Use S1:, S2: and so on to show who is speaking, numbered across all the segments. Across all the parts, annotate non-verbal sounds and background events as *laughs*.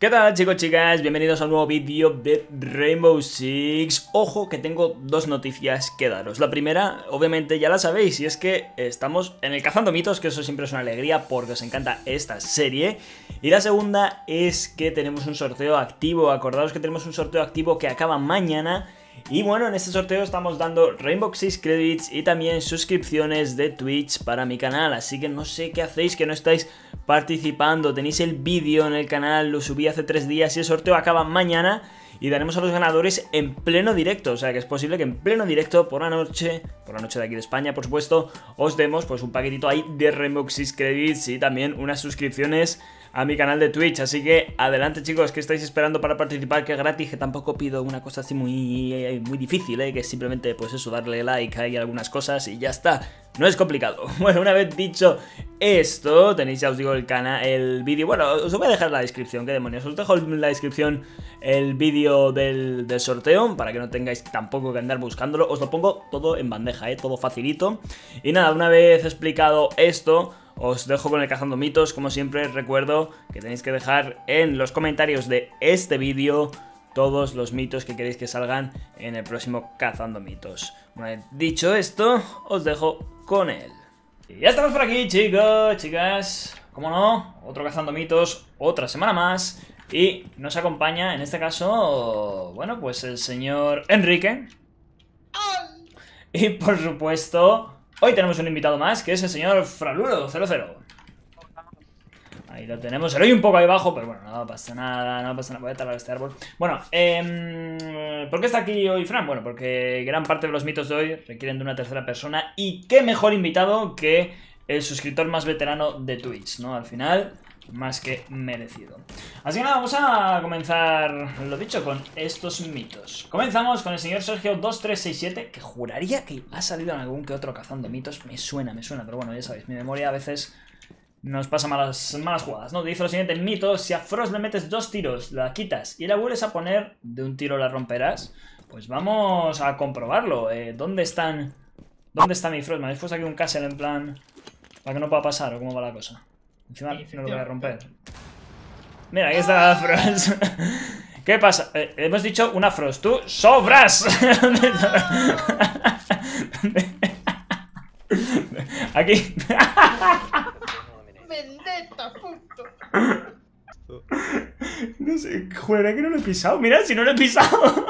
S1: ¿Qué tal chicos chicas? Bienvenidos a un nuevo vídeo de Rainbow Six. Ojo que tengo dos noticias que daros. La primera, obviamente ya la sabéis Y es que estamos en el Cazando Mitos Que eso siempre es una alegría porque os encanta esta serie. Y la segunda es que tenemos un sorteo activo. Acordaos que tenemos un sorteo activo que acaba mañana. Y bueno, en este sorteo estamos dando Rainbow Six Credits y también suscripciones de Twitch para mi canal, así que no sé qué hacéis que no estáis participando, tenéis el vídeo en el canal, lo subí hace tres días y el sorteo acaba mañana y daremos a los ganadores en pleno directo, o sea que es posible que en pleno directo por la noche, por la noche de aquí de España por supuesto, os demos pues un paquetito ahí de Six Credits y también unas suscripciones a mi canal de Twitch. Así que adelante chicos, que estáis esperando para participar? Que es gratis, que tampoco pido una cosa así muy, muy difícil, ¿eh? que simplemente pues eso, darle like y algunas cosas y ya está. No es complicado. *laughs* Bueno, una vez dicho esto, tenéis ya os digo el canal, el vídeo, bueno, os voy a dejar la descripción, qué demonios, os dejo en la descripción el vídeo del, del, sorteo, para que no tengáis tampoco que andar buscándolo, os lo pongo todo en bandeja, ¿eh? todo facilito. Y nada, una vez explicado esto, os dejo con el Cazando Mitos, como siempre recuerdo que tenéis que dejar en los comentarios de este vídeo todos los mitos que queréis que salgan en el próximo Cazando Mitos. Una vez dicho esto, os dejo con él. Y ya estamos por aquí, chicos, chicas. Como no, otro Cazando Mitos, otra semana más. Y nos acompaña, en este caso, bueno, pues el señor Enrique. Y por supuesto, Hoy tenemos un invitado más, que es el señor Fraludo00. Ahí lo tenemos, se lo oye un poco ahí abajo, pero bueno, no pasa nada, no pasa nada, voy a talar este árbol. Bueno, eh, ¿por qué está aquí hoy Fran? Bueno, porque gran parte de los mitos de hoy requieren de una tercera persona y qué mejor invitado que el suscriptor más veterano de Twitch, ¿no? Al final, más que merecido. Así que nada, vamos a comenzar, lo dicho, con estos mitos. Comenzamos con el señor Sergio2367, que juraría que ha salido en algún que otro cazando mitos. Me suena, me suena, pero bueno, ya sabéis, mi memoria a veces nos pasa malas, malas jugadas, ¿no? Dice lo siguiente, mito, si a Frost le metes dos tiros, la quitas y la vuelves a poner, de un tiro la romperás. Pues vamos a comprobarlo. Eh, ¿Dónde están...? ¿Dónde está mi Frost? Me habéis puesto aquí un castle en plan... Para que no pueda pasar, ¿o cómo va la cosa? Encima no lo voy a romper. Mira, aquí está la Frost. *laughs* ¿Qué pasa? Eh, hemos dicho una Frost. ¡Tú sobras! *laughs* aquí. *laughs*
S2: Vendetta, puto.
S1: No sé, juraría que no lo he pisado. Mira, si no lo he pisado.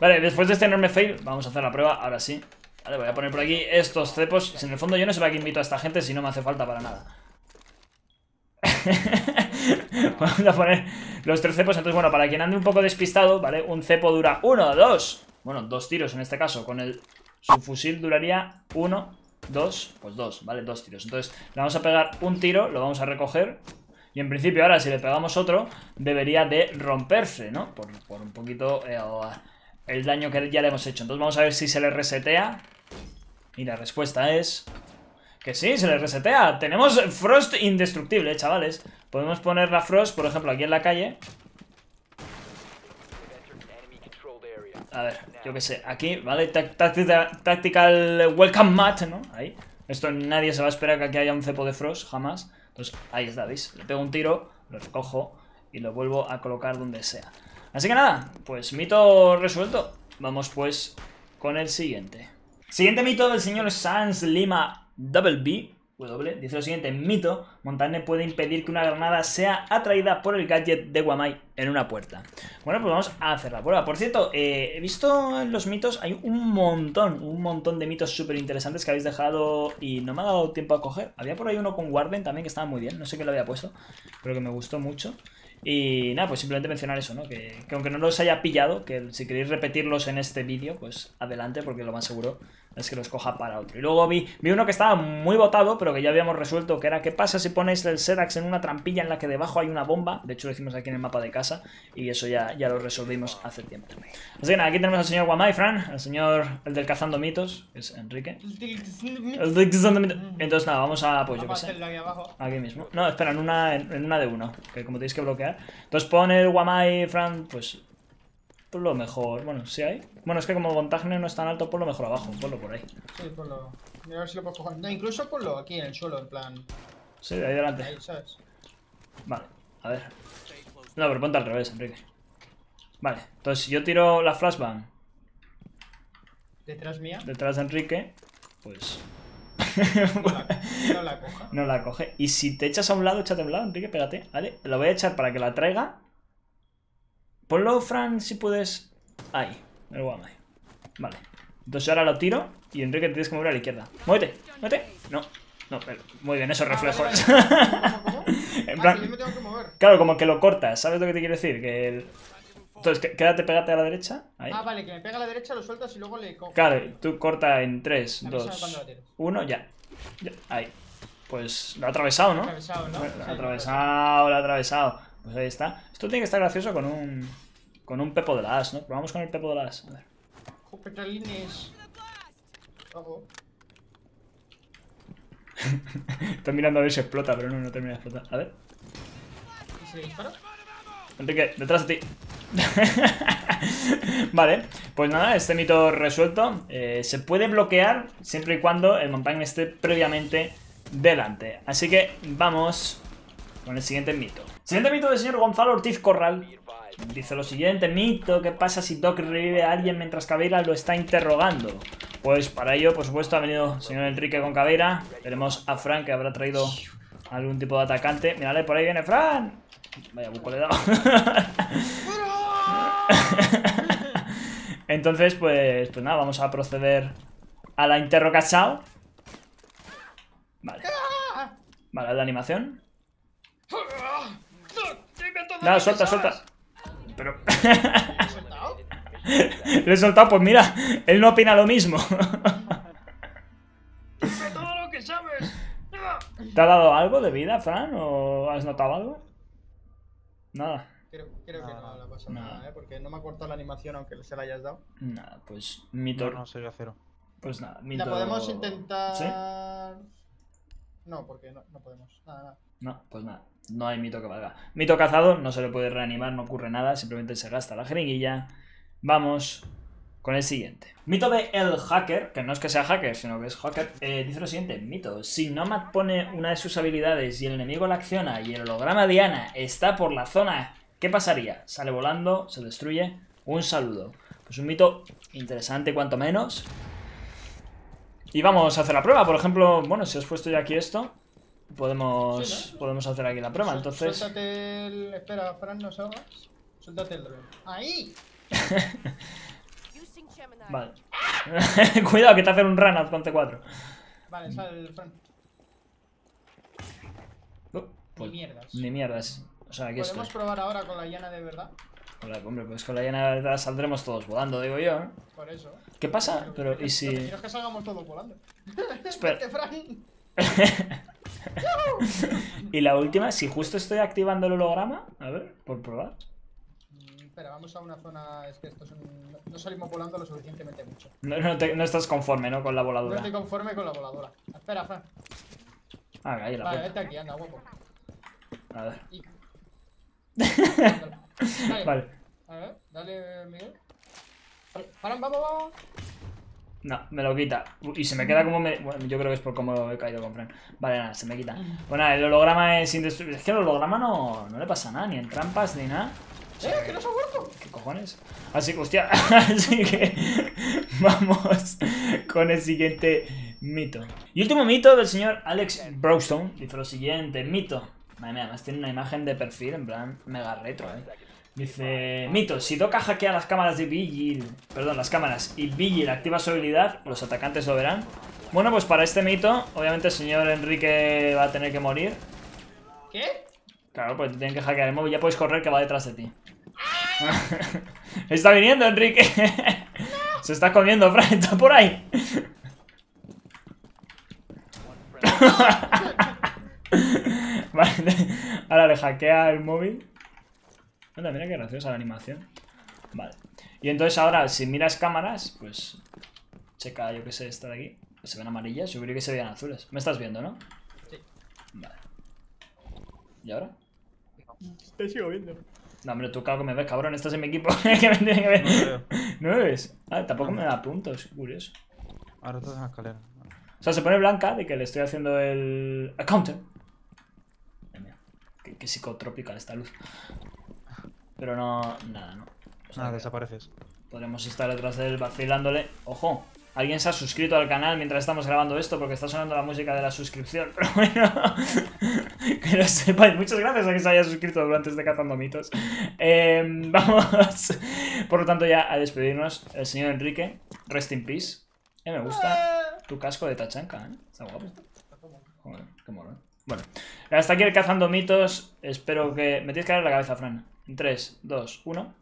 S1: vale, después de este enorme fail, vamos a hacer la prueba, ahora sí. Vale, voy a poner por aquí estos cepos. En el fondo yo no sé para qué invito a esta gente si no me hace falta para nada. *laughs* Vamos a poner los tres cepos. Entonces, bueno, para quien ande un poco despistado, ¿vale? Un cepo dura uno, dos. Bueno, dos tiros en este caso. Con el fusil duraría uno, dos, pues dos, ¿vale? Dos tiros. Entonces, le vamos a pegar un tiro, lo vamos a recoger. Y en principio ahora si le pegamos otro, debería de romperse, ¿no? Por, un poquito eh, el daño que ya le hemos hecho. Entonces vamos a ver si se le resetea. Y la respuesta es... Que sí, se le resetea. Tenemos Frost indestructible, chavales. Podemos poner la Frost, por ejemplo, aquí en la calle. A ver, yo qué sé, aquí, ¿vale? Tactical Welcome Mat, ¿no? Ahí. Esto nadie se va a esperar que aquí haya un cepo de Frost, jamás. Entonces, ahí está, ¿veis? Le pego un tiro, lo recojo y lo vuelvo a colocar donde sea. Así que nada, pues mito resuelto. Vamos pues con el siguiente. Siguiente mito del señor Sans Lima Double B, W, dice lo siguiente, mito, Montane puede impedir que una granada sea atraída por el gadget de Guamai en una puerta. Bueno, pues vamos a hacer la prueba. Por cierto, eh, he visto en los mitos, hay un montón, un montón de mitos súper interesantes que habéis dejado y no me ha dado tiempo a coger. Había por ahí uno con Warden también que estaba muy bien, no sé qué lo había puesto, pero que me gustó mucho. Y nada, pues simplemente mencionar eso, ¿no? Que, que aunque no los haya pillado, que si queréis repetirlos en este vídeo, pues adelante, porque lo más seguro es que los coja para otro. Y luego vi, vi uno que estaba muy botado, pero que ya habíamos resuelto, que era ¿qué pasa si ponéis el Sedax en una trampilla en la que debajo hay una bomba? De hecho lo hicimos aquí en el mapa de casa y eso ya, ya lo resolvimos hace tiempo. Así que nada, aquí tenemos al señor Guamai, Fran, el señor, el del cazando mitos, que es Enrique. El del cazando mitos. Entonces nada, vamos a, pues yo qué sé. Aquí mismo. No, espera, en una, en una de uno, que como tenéis que bloquear. Entonces pone el Guamai, Fran, pues por lo mejor, bueno, si hay. Bueno, es que como montaje no es tan alto, por lo mejor abajo, ponlo por ahí.
S2: Sí, ponlo. Mira a ver si lo puedo coger. No, incluso ponlo aquí en el suelo, en plan.
S1: Sí, de ahí delante. Vale, a ver. No, pero ponte al revés, Enrique. Vale, entonces si yo tiro la flashbang
S2: Detrás mía.
S1: detrás de Enrique, pues
S2: No la, *laughs* no la coja.
S1: no la coge. Y si te echas a un lado, échate a un lado, Enrique, pégate, ¿vale? Lo voy a echar para que la traiga. Ponlo, Fran, si puedes. Ahí, el guam ahí. Vale. Entonces ahora lo tiro y Enrique te tienes que mover a la izquierda. ¡Muévete! ¡Muévete! No, no, pero- muy bien, esos
S2: Ah,
S1: reflejos.
S2: vale, vale. ¿Cómo, *laughs* cómo?
S1: En
S2: Ah,
S1: plan-
S2: que yo me tengo que mover.
S1: Claro, como que lo cortas, ¿sabes lo que te quiero decir? Que el- Entonces, quédate, pégate a la derecha. Ahí.
S2: Ah, vale, que me pega a la derecha, lo sueltas y luego le cojo.
S1: Claro, tú corta en 3,
S2: Avísame
S1: 2,
S2: cuando la tires.
S1: 1, ya. Ya, Ahí. Pues lo ha atravesado, ¿no?
S2: Atravesado, ¿no?
S1: Lo ha atravesado, lo ha atravesado. Pues ahí está. Esto tiene que estar gracioso con un. Con un Pepo de las, ¿no? Probamos con el Pepo de las. A ver.
S2: Ojo. *laughs*
S1: Estoy mirando a ver si explota, pero no, no termina de explotar. A ver.
S2: ¿Y se dispara?
S1: Enrique, detrás de ti. *laughs* vale, pues nada, este mito resuelto. Eh, se puede bloquear siempre y cuando el montaña esté previamente delante. Así que vamos con el siguiente mito. Siguiente mito del señor Gonzalo Ortiz Corral. Dice lo siguiente, mito, ¿qué pasa si Doc revive a alguien mientras Caveira lo está interrogando? Pues para ello, por supuesto, ha venido el señor Enrique con Caveira. Veremos a Fran, que habrá traído algún tipo de atacante. Mírale, por ahí viene Fran. Vaya buco le he dado. *laughs* Entonces, pues, pues nada, vamos a proceder a la interrogación. Vale. Vale, la animación. Nada, suelta, suelta. Pero... Le *laughs* he soltado, pues mira, él no opina lo mismo. *laughs*
S2: ¡Dime todo lo que sabes!
S1: ¿Te ha dado algo de vida, Fran? ¿O has notado algo? Nada.
S2: Creo, creo que no le ha pasado
S1: Nada.
S2: nada, ¿eh? Porque no me ha cortado la animación aunque se la hayas dado.
S1: Nada, pues mito.
S3: No, no, sería cero.
S1: Pues nada, mito.
S2: La podemos intentar...
S1: ¿Sí?
S2: No, porque no, podemos. Nada, nada.
S1: No, pues nada. No hay mito que valga. Mito cazado, no se le puede reanimar, no ocurre nada, simplemente se gasta la jeringuilla. Vamos con el siguiente. Mito de el hacker, que no es que sea hacker, sino que es hacker, eh, dice lo siguiente, mito, si Nomad pone una de sus habilidades y el enemigo la acciona y el holograma de Ana está por la zona, ¿qué pasaría? Sale volando, se destruye, un saludo. Pues un mito interesante cuanto menos. Y vamos a hacer la prueba, por ejemplo, bueno, si os he puesto ya aquí esto, podemos,
S2: Sí, ¿no?
S1: podemos hacer aquí la prueba,
S2: Suel-
S1: entonces...
S2: Suéltate el... Espera, Fran, no salgas. Suéltate el drone. ¡Ahí! *laughs*
S1: Vale. *laughs* Cuidado que te hacen un run con C4.
S2: Vale, sale el Fran.
S1: Uh, pues,
S2: Ni mierdas.
S1: Ni mierdas. O sea, aquí estoy.
S2: Podemos probar ahora con la llana de verdad.
S1: Con la- hombre, pues con la llana de verdad saldremos todos volando, digo yo. ¿eh?
S2: Por eso.
S1: ¿Qué pasa? Pero, ¿y si...?
S2: Quiero es que salgamos todos volando. *laughs* *laughs*
S1: Espera. *laughs* Y la última, si justo estoy activando el holograma, a ver, por probar.
S2: Mm, Espera, vamos a una zona. Es que estos son... no- no salimos volando lo suficientemente mucho.
S1: No, no te- no estás conforme, ¿no? Con la
S2: No
S1: voladura.
S2: estoy conforme con la voladora. Espera, Fran.
S1: Ah, ahí la
S2: Vale,
S1: puerta.
S2: vete aquí, anda, guapo.
S1: A ver.
S2: Y... Vale.
S1: Vale.
S2: A ver, dale, Miguel. Vale, Fran, vamos, vamos.
S1: No, me lo quita. Y se me queda como me... Bueno, yo creo que es por cómo he caído con Fran. Vale, nada, se me quita. Bueno, el holograma es indestructible. Es que el holograma no, no le pasa nada, ni en trampas ni nada.
S2: ¡Eh, que no se ha muerto!
S1: ¿Qué cojones? Así que, hostia, *laughs* así que *laughs* vamos con el siguiente mito. Y último mito del señor Alex Browstone. Dice lo siguiente, mito. Madre mía, además tiene una imagen de perfil en plan mega retro, eh. Dice, mito, si Doka hackea las cámaras de Vigil, perdón, las cámaras, y Vigil activa su habilidad, los atacantes lo verán. Bueno, pues para este mito, obviamente el señor Enrique va a tener que morir.
S2: ¿Qué?
S1: Claro, pues te tienen que hackear el móvil, ya puedes correr que va detrás de ti. *laughs* está viniendo, Enrique. *laughs* Se está comiendo, Fran, está por ahí. *laughs* vale, ahora le hackea el móvil. Anda, mira qué graciosa la animación. Vale. Y entonces ahora, si miras cámaras, pues... Checa, yo qué sé, esta de aquí. Se ven amarillas, yo creo que se veían azules. Me estás viendo, ¿no?
S2: Sí.
S1: Vale. ¿Y ahora?
S2: Te sigo viendo.
S1: No, hombre, tú claro que me ves, cabrón, estás en mi equipo. *laughs* que me tiene que ver.
S3: No veo. *laughs*
S1: ¿No me ves? Ah, tampoco me da puntos, curioso.
S3: Ahora estás en la escalera.
S1: O sea, se pone blanca de que le estoy haciendo el... a counter. Madre mía, Qué, qué psicotrópica esta luz. Pero no, nada, ¿no? O sea
S3: Nada,
S1: que
S3: desapareces.
S1: podremos estar detrás de él vacilándole. ¡Ojo! Alguien se ha suscrito al canal mientras estamos grabando esto porque está sonando la música de la suscripción. *laughs* Pero bueno, *laughs* que lo sepáis. Muchas gracias a que se haya suscrito durante este Cazando Mitos. Eh, *laughs* vamos, por lo tanto, ya a despedirnos. El señor Enrique, rest in peace. Eh, me gusta tu casco de tachanca, ¿eh? Está guapo. Joder, qué mono. Bueno, hasta aquí el Cazando Mitos. Espero que... Me tienes que dar en la cabeza, Fran. En 3, 2, 1.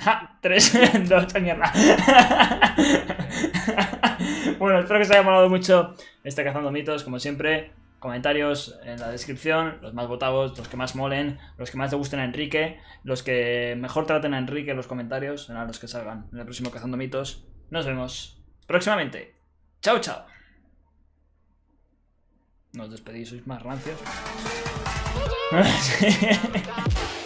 S1: ¡Ja! 3, 2, *laughs* mierda. *laughs* bueno, espero que os haya molado mucho este Cazando Mitos, como siempre. Comentarios en la descripción, los más votados, los que más molen, los que más te gusten a Enrique, los que mejor traten a Enrique en los comentarios, serán los que salgan en el próximo Cazando Mitos. Nos vemos próximamente. Chao, chao. Nos despedís, sois más rancios. *laughs*